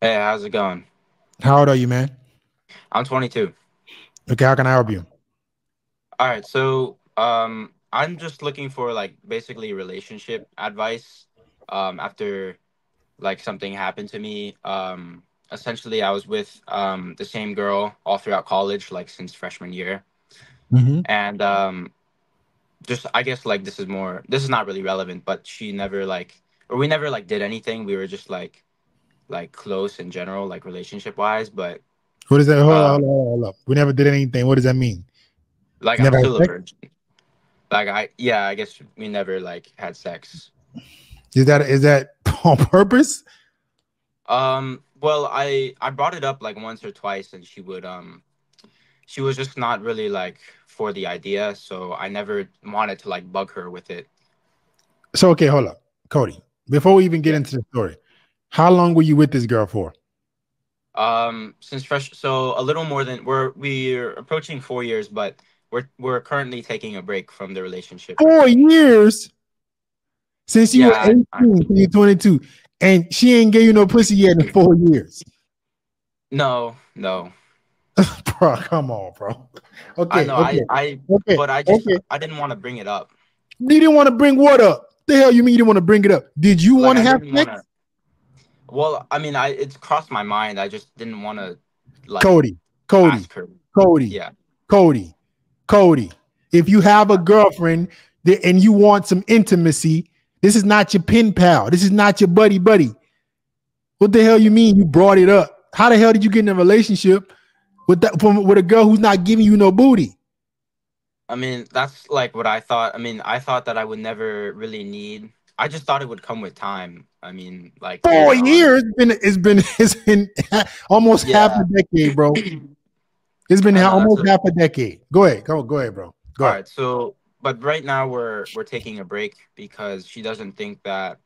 Hey, how's it going? How old are you, man? I'm 22. Okay, how can I help you? All right, so um, I'm just looking for like basically relationship advice. Um, after like something happened to me. Um, essentially, I was with um the same girl all throughout college, like since freshman year, hmm and um, just I guess like this is more. This is not really relevant, but she never like, or we never like did anything. We were just like like close in general, like relationship wise, but What is that? Hold on, um, hold on, hold on. We never did anything. What does that mean? like You I'm never still a virgin. Like I, yeah, I guess we never like had sex. Is that is that on purpose? Um, well, I I brought it up like once or twice, and she would um, she was just not really like for the idea, so I never wanted to like bug her with it. So okay, hold up, Cody. Before we even get into the story, how long were you with this girl for? Um, since fresh, so a little more than we're we're approaching four years, but we're we're currently taking a break from the relationship Four years since you were Yeah, I, I, 18 till you're 22, and she ain't gave you no pussy yet in four years. no, no. bro, come on, bro. I Okay, know, I okay, I, okay, but I just okay. I didn't want to bring it up. You didn't want to bring what up? The hell you mean you didn't want to bring it up? Did you Like want to have sex? to. Well, I mean, I it's crossed my mind. I just didn't want to like Cody, Cody. Cody, Yeah. Cody, Cody. If you have a girlfriend that, and you want some intimacy, this is not your pen pal. This is not your buddy buddy. What the hell you mean you brought it up? How the hell did you get in a relationship with that from with a girl who's not giving you no booty? I mean, that's like what I thought. I mean, I thought that I would never really need. I just thought it would come with time. I mean, like Four later on. years. It's been it's been it's been almost half a decade, bro. It's been know almost a, half a decade. Go ahead. Go go ahead, bro. Go all ahead. right. So, but right now we're we're taking a break because she doesn't think that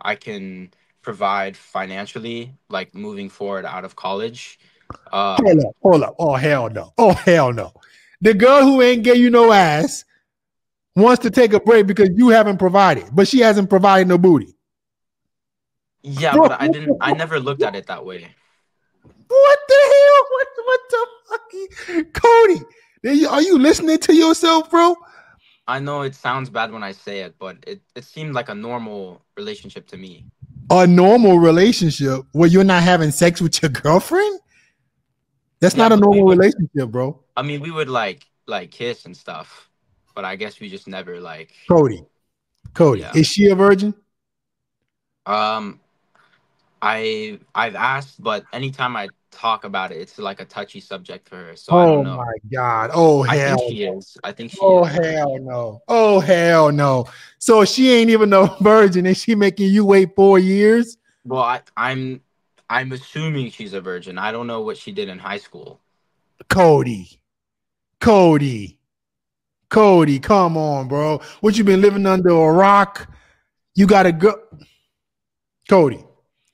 I can provide financially, like moving forward out of college. Hold Um, up. Hold up. Oh hell no. Oh hell no. The girl who ain't gave you no ass wants to take a break because you haven't provided, but she hasn't provided no booty. yeah, but I didn't. I never looked at it that way. what the hell? What, what the fuck? Cody, are you, are you listening to yourself, bro? I know it sounds bad when I say it, but it, it seemed like a normal relationship to me. A normal relationship where you're not having sex with your girlfriend? That's Yeah, not a we normal would. relationship, bro. I mean, we would like like kiss and stuff, but I guess we just never like. Cody, Cody, Yeah. is she a virgin? Um, I I've asked, but anytime I talk about it, it's like a touchy subject for her. So I Oh don't know. my god. Oh I hell think she no. is. I think she Oh is. hell no. Oh hell no. So she ain't even no virgin and she making you wait four years? Well, I, I'm I'm assuming she's a virgin. I don't know what she did in high school. Cody. Cody. Cody, come on, bro. What you been living under a rock? You gotta go. Cody,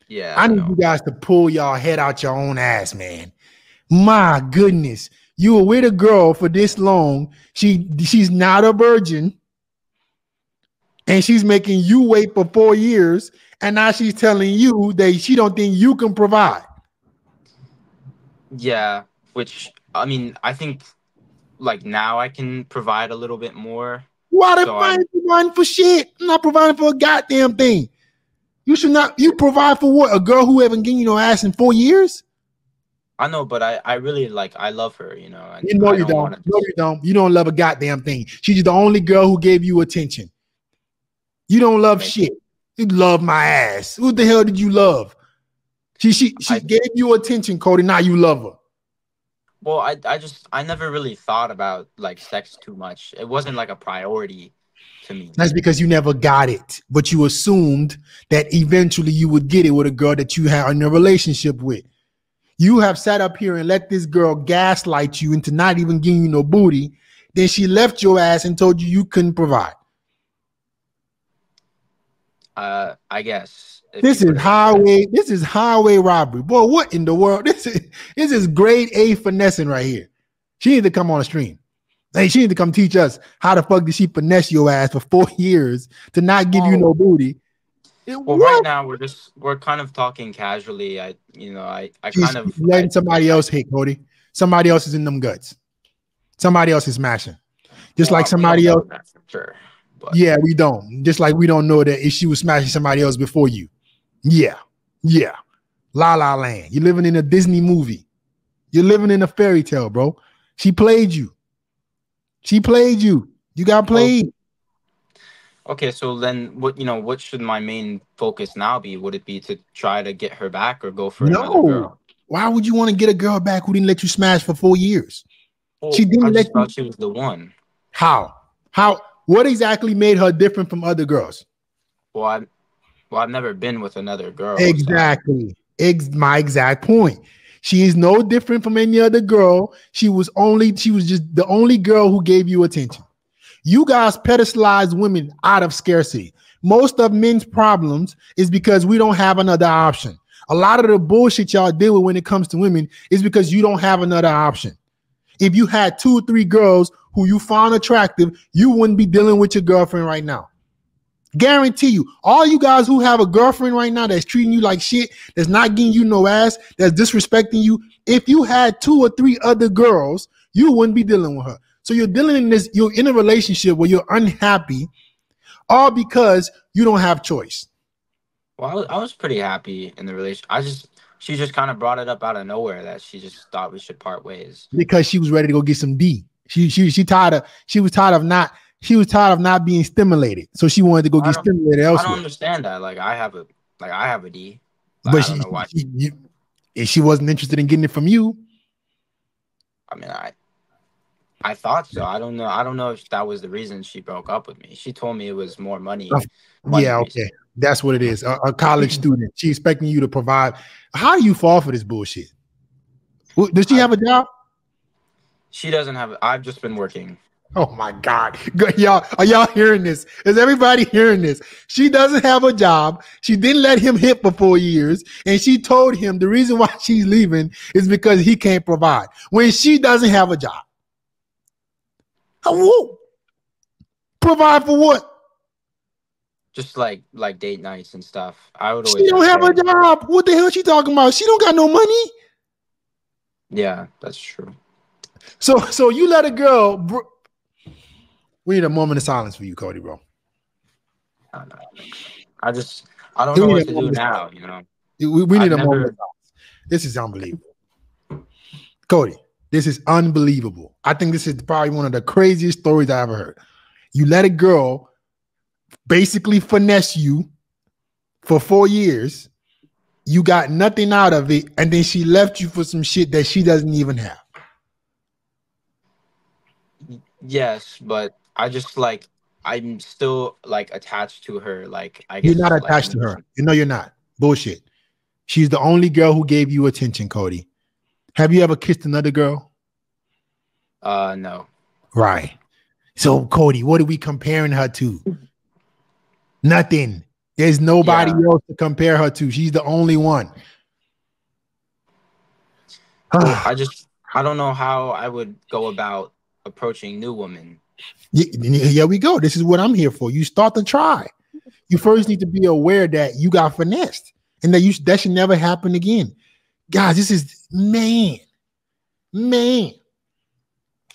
Yeah, I I need know. you guys to pull y'all head out your own ass, man. My goodness. You were with a girl for this long. She she's not a virgin. And she's making you wait for four years. And now she's telling you that she don't think you can provide. Yeah, which I mean, I think like now I can provide a little bit more. Why the So you providing for shit? I'm not providing for a goddamn thing. You should not. You provide for what? A girl who haven't given you no ass in four years? I know, but I I really like I love her, you know, You know I you don't don't. No, you don't. You don't love a goddamn thing. She's the only girl who gave you attention. You don't love make shit. You love my ass. Who the hell did you love? She she she I gave you attention, Cody. Now you love her. Well, I I just I never really thought about like sex too much. It wasn't like a priority to me. That's because you never got it, but you assumed that eventually you would get it with a girl that you had in a relationship with. You have sat up here and let this girl gaslight you into not even giving you no booty. Then she left your ass and told you you couldn't provide. Uh, I guess This is it highway. This is highway robbery, boy. What in the world? This is this is grade A finessing right here. She need to come on the stream. Hey, she need to come teach us how the fuck did she finesse your ass for four years to not give you Oh. no booty. Well, What? right now we're just we're kind of talking casually. I you know I I She's kind of letting I- somebody else hit Cody. Somebody else is in them guts. Somebody else is smashing. Just well, like somebody else. sure. But Yeah, we don't. Just like we don't know that if she was smashing somebody else before you. Yeah, yeah. La La Land. You're living in a Disney movie. You're living in a fairy tale, bro. She played you. She played you. You got oh. played. okay, so then what you know what should my main focus now be? Would it be to try to get her back or go for another girl? Why would you want to get a girl back who didn't let you smash for four years? Well, She didn't I let you- she was the one. How? How? What exactly made her different from other girls? Well, I well I've never been with another girl. so- Exactly. Ex- my exact point. She is no different from any other girl. She was only, she was just the only girl who gave you attention. You guys pedestalize women out of scarcity. Most of men's problems is because we don't have another option. A lot of the bullshit y'all deal with when it comes to women is because you don't have another option. If you had two or three girls who you found attractive, you wouldn't be dealing with your girlfriend right now. Guarantee you, all you guys who have a girlfriend right now that's treating you like shit, that's not giving you no ass, that's disrespecting you. If you had two or three other girls, you wouldn't be dealing with her. So you're dealing in this, you're in a relationship where you're unhappy, all because you don't have choice. Well, I was, I was pretty happy in the relationship. I just she just kind of brought it up out of nowhere that she just thought we should part ways. because she was ready to go get some D. She she she tired of she was tired of not she was tired of not being stimulated, so she wanted to go get stimulated I don't understand that. Like I have a like I have a D. Like, But she, don't know why. she, if she wasn't interested in getting it from you, I mean, I I thought so. I don't know. I don't know if that was the reason she broke up with me. She told me it was more money. Uh, money yeah, reason. okay, that's what it is. A, a college student, she expecting you to provide. How do you fall for this bullshit? Does she have a job? She doesn't have. I've just been working. Oh my God. Y'all, are y'all hearing this? Is everybody hearing this? She doesn't have a job. She didn't let him hit for four years. And she told him the reason why she's leaving is because he can't provide when she doesn't have a job. Whoa. Provide for what? Just like like date nights and stuff. I would. She don't have a job. What the hell she talking about? She don't got no money. Yeah, that's true. So, so you let a girl. We need a moment of silence for you, Cody, bro. I. I just I don't Do know what to do now. You know. We, we need a moment. of silence. This is unbelievable. Cody, this is unbelievable. I think this is probably one of the craziest stories I ever heard. You let a girl basically finesse you for four years. You got nothing out of it, and then she left you for some shit that she doesn't even have. Yes, but I just like I'm still like attached to her. Like I guess You're not like, attached to her. You know you're not. Bullshit. She's the only girl who gave you attention, Cody. Have you ever kissed another girl? Uh, no. Right. So, Cody, what are we comparing her to? Nothing. There's nobody Yeah. else to compare her to. She's the only one. I just I don't know how I would go about approaching new women. Here we go. This is what I'm here for. You start to try. You first need to be aware that you got finessed and that you that should never happen again. Guys, this is man, man.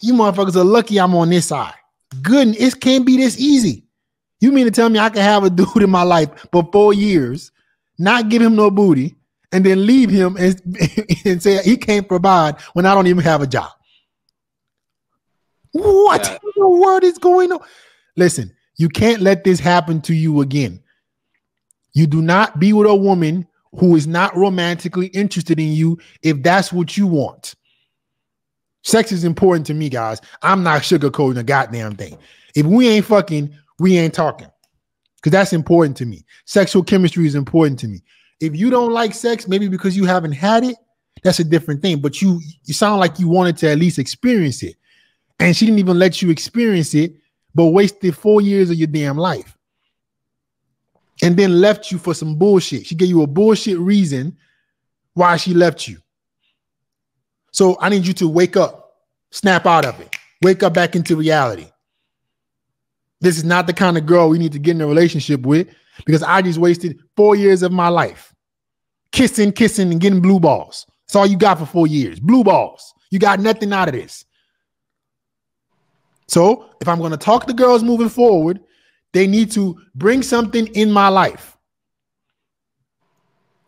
You motherfuckers are lucky I'm on this side. Good, it can't be this easy. You mean to tell me I can have a dude in my life for four years, not give him no booty, and then leave him and, and say he can't provide when I don't even have a job? What Yeah. in the world is going on? Listen, you can't let this happen to you again. You do not be with a woman who is not romantically interested in you if that's what you want. Sex is important to me, guys. I'm not sugarcoating a goddamn thing. If we ain't fucking, we ain't talking. Because that's important to me. Sexual chemistry is important to me. If you don't like sex, maybe because you haven't had it, that's a different thing. But you you sound like you wanted to at least experience it. And she didn't even let you experience it, but wasted four years of your damn life. And then left you for some bullshit. She gave you a bullshit reason why she left you. So I need you to wake up, snap out of it, wake up back into reality. This is not the kind of girl we need to get in a relationship with because I just wasted four years of my life kissing, kissing, and getting blue balls. That's all you got for four years. Blue balls. You got nothing out of this. So if I'm going to talk to girls moving forward, they need to bring something in my life.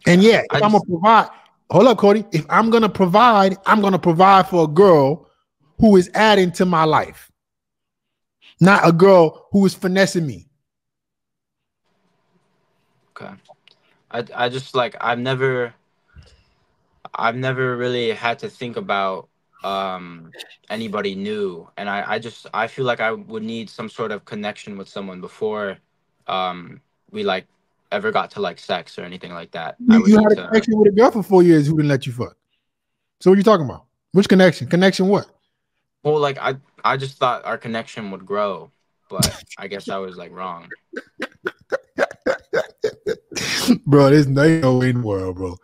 And yeah, if I am gonna provide, hold up, Cody. If I'm gonna provide, I'm gonna provide for a girl who is adding to my life, not a girl who is finessing me. Okay, I I just like I've never, I've never really had to think about um anybody new. And i i just i feel like i would need some sort of connection with someone before um we like ever got to like sex or anything like that. You, you had a to, connection with a girl for four years who didn't let you fuck. So what are you talking about? Which connection? Connection what? Well like i i just thought our connection would grow but i guess i was like wrong. Bro there's no way in the world bro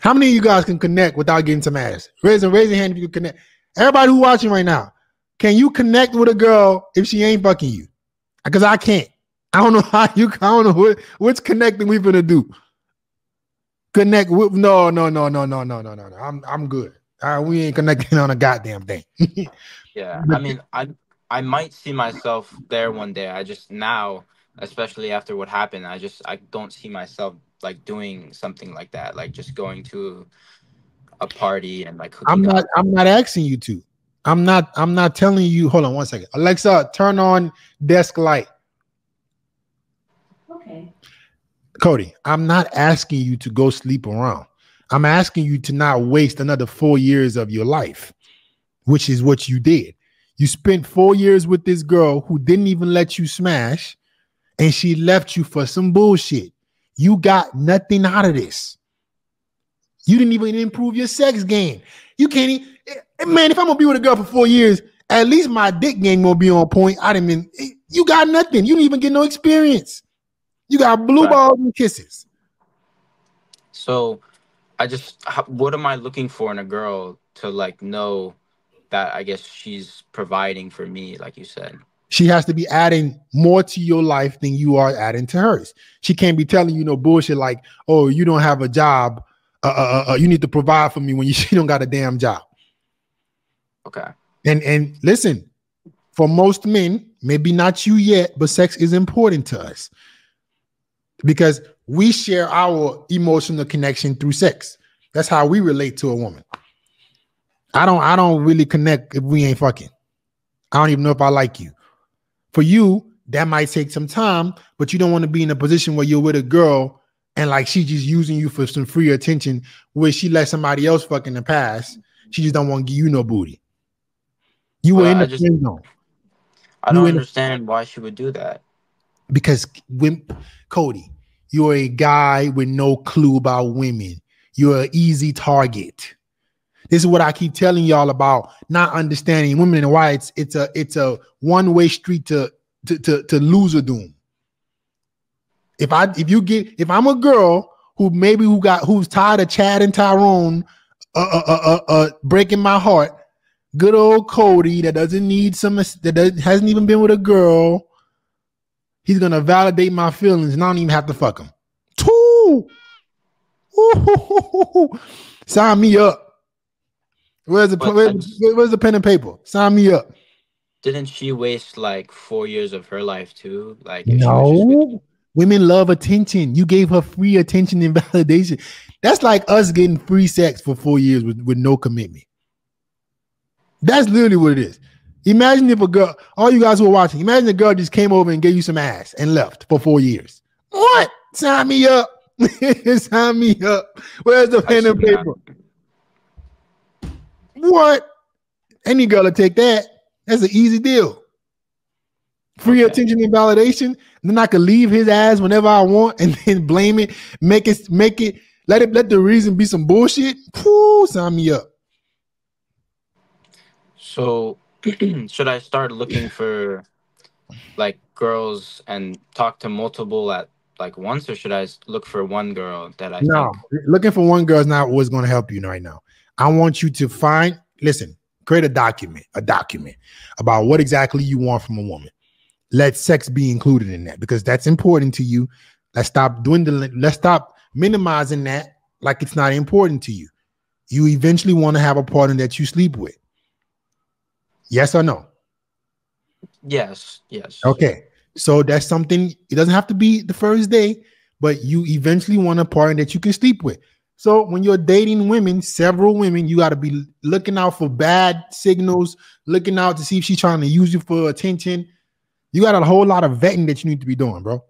how many of you guys can connect without getting some ass? Raise, raise your hand if you can connect. Everybody who watching right now, can you connect with a girl if she ain't fucking you? Because I can't. I don't know how you. I don't know what, what's connecting we gonna do. Connect with no, no, no, no, no, no, no, no. I'm I'm good. Right, we ain't connecting on a goddamn thing. yeah, I mean, I I might see myself there one day. I just now, especially after what happened, I just I don't see myself like doing something like that, like just going to a party and like. I'm not. Up. I'm not asking you to. I'm not. I'm not telling you. Hold on one second, Alexa. Turn on desk light. Okay. Cody, I'm not asking you to go sleep around. I'm asking you to not waste another four years of your life, which is what you did. You spent four years with this girl who didn't even let you smash, and she left you for some bullshit. You got nothing out of this. You didn't even improve your sex game. You can't even, eh, man. If I'm gonna be with a girl for four years, at least my dick game gonna be on point. I didn't mean eh, you got nothing. You didn't even get no experience. You got blue right. balls and kisses. So, I just what am I looking for in a girl to like know that I guess she's providing for me, like you said she has to be adding more to your life than you are adding to hers. She can't be telling you no bullshit like, "Oh, you don't have a job. Uh, uh, uh, uh you need to provide for me when you she don't got a damn job." Okay. And and listen, for most men, maybe not you yet, but sex is important to us because we share our emotional connection through sex. That's how we relate to a woman. I don't I don't really connect if we ain't fucking. I don't even know if I like you. For you, that might take some time, but you don't want to be in a position where you're with a girl and like she's just using you for some free attention where she let somebody else fuck in the past. She just don't want to give you no booty. You well, were in the just, zone. I don't understand the, why she would do that. Because when Cody, you're a guy with no clue about women. You're an easy target. This is what I keep telling y'all about not understanding women and why it's it's a it's a one way street to to to, to loser doom. If I if you get if I'm a girl who maybe who got who's tired of Chad and Tyrone uh, uh, uh, uh, uh breaking my heart, good old Cody that doesn't need some that hasn't even been with a girl. He's gonna validate my feelings, and I don't even have to fuck him. Two, sign me up. Where's the where's, where's the pen and paper? Sign me up. Didn't she waste like four years of her life too? Like no. Women love attention. You gave her free attention and validation. That's like us getting free sex for four years with, with no commitment. That's literally what it is. Imagine if a girl, all you guys who are watching, imagine a girl just came over and gave you some ass and left for four years. What? Sign me up. Sign me up. Where's the pen and paper? Not. What? Any girl to take that. That's an easy deal. Free okay. attention and validation. Then I could leave his ass whenever I want and then blame it, make it, make it, let it, let the reason be some bullshit. Whoo, sign me up. So, should I start looking for like girls and talk to multiple at like once, or should I look for one girl that I? No, think... looking for one girl is not what's going to help you right now. I want you to find, listen, create a document, a document about what exactly you want from a woman. let sex be included in that because that's important to you. Let's stop doing the let's stop minimizing that like it's not important to you. You eventually want to have a partner that you sleep with. Yes or no? Yes, yes. Okay. So that's something it doesn't have to be the first day, but you eventually want a partner that you can sleep with. So when you're dating women, several women, you got to be looking out for bad signals, looking out to see if she's trying to use you for attention. You got a whole lot of vetting that you need to be doing, bro.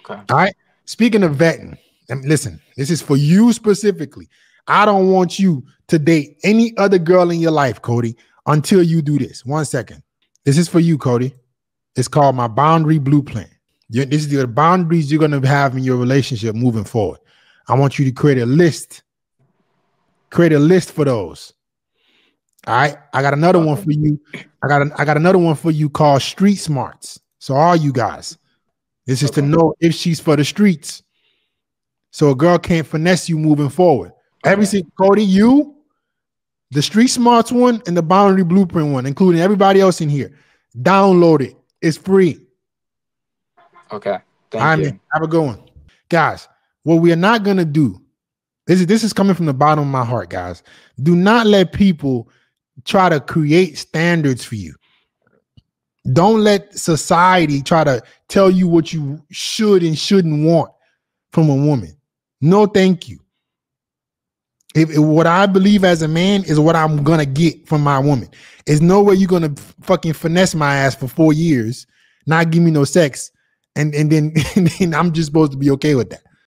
Okay. All right. Speaking of vetting, listen, this is for you specifically. I don't want you to date any other girl in your life, Cody, until you do this. One second. This is for you, Cody. It's called my boundary blueprint. This is the boundaries you're going to have in your relationship moving forward. I want you to create a list. Create a list for those. All right. I got another one for you. I got a, I got another one for you called Street Smarts. So all you guys, this is to know if she's for the streets. So a girl can't finesse you moving forward. Every single Cody, you, the Street Smarts one, and the Boundary Blueprint one, including everybody else in here. Download it. It's free. Okay. Thank right, you. Man, have a good one. Guys, what we are not gonna do, this is this is coming from the bottom of my heart, guys. Do not let people try to create standards for you. Don't let society try to tell you what you should and shouldn't want from a woman. No, thank you. If, if, what I believe as a man is what I'm gonna get from my woman. There's no way you're gonna fucking finesse my ass for four years, not give me no sex, and and then, and then I'm just supposed to be okay with that.